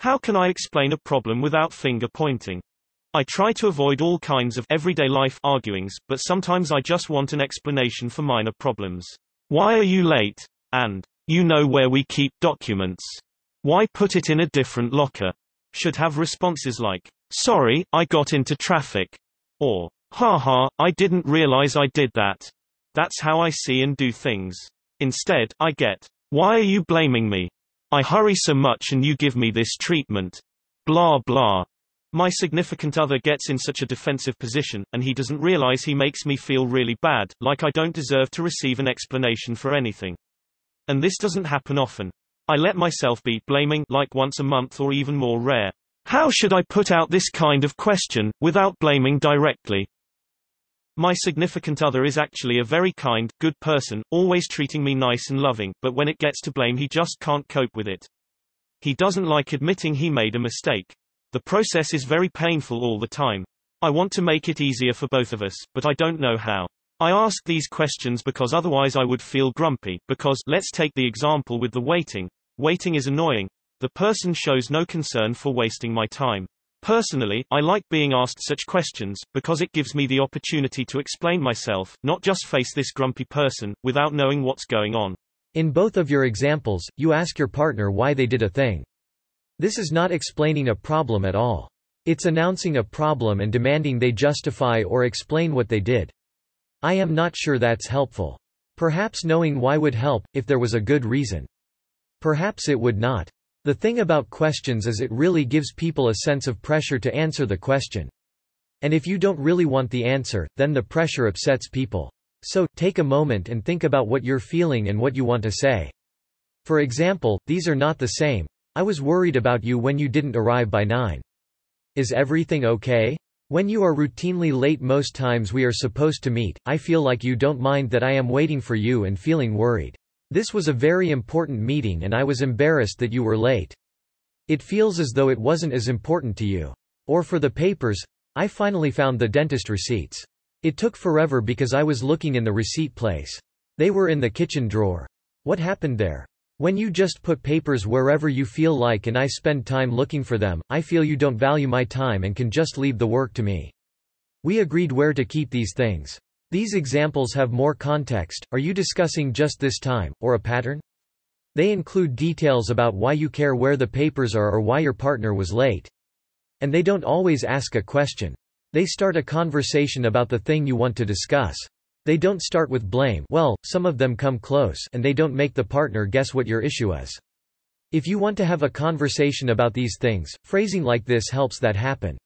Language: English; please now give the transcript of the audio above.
How can I explain a problem without finger pointing? I try to avoid all kinds of everyday life arguings, but sometimes I just want an explanation for minor problems. Why are you late? And, you know where we keep documents. Why put it in a different locker? Should have responses like, sorry, I got into traffic. Or, ha ha, I didn't realize I did that. That's how I see and do things. Instead, I get, why are you blaming me? I hurry so much and you give me this treatment. Blah blah. My significant other gets in such a defensive position, and he doesn't realize he makes me feel really bad, like I don't deserve to receive an explanation for anything. And this doesn't happen often. I let myself be blaming like once a month or even more rare. How should I put out this kind of question, without blaming directly? My significant other is actually a very kind, good person, always treating me nice and loving, but when it gets to blame he just can't cope with it. He doesn't like admitting he made a mistake. The process is very painful all the time. I want to make it easier for both of us, but I don't know how. I ask these questions because otherwise I would feel grumpy, because let's take the example with the waiting. Waiting is annoying. The person shows no concern for wasting my time. Personally, I like being asked such questions, because it gives me the opportunity to explain myself, not just face this grumpy person, without knowing what's going on. In both of your examples, you ask your partner why they did a thing. This is not explaining a problem at all. It's announcing a problem and demanding they justify or explain what they did. I am not sure that's helpful. Perhaps knowing why would help, if there was a good reason. Perhaps it would not. The thing about questions is it really gives people a sense of pressure to answer the question. And if you don't really want the answer, then the pressure upsets people. So, take a moment and think about what you're feeling and what you want to say. For example, these are not the same, I was worried about you when you didn't arrive by 9. Is everything okay? When you are routinely late most times we are supposed to meet, I feel like you don't mind that I am waiting for you and feeling worried. This was a very important meeting and I was embarrassed that you were late. It feels as though it wasn't as important to you. Or for the papers, I finally found the dentist receipts. It took forever because I was looking in the receipt place. They were in the kitchen drawer. What happened there? When you just put papers wherever you feel like and I spend time looking for them, I feel you don't value my time and can just leave the work to me. We agreed where to keep these things. These examples have more context, are you discussing just this time, or a pattern? They include details about why you care where the papers are or why your partner was late. And they don't always ask a question. They start a conversation about the thing you want to discuss. They don't start with blame well, some of them come close and they don't make the partner guess what your issue is. If you want to have a conversation about these things, phrasing like this helps that happen.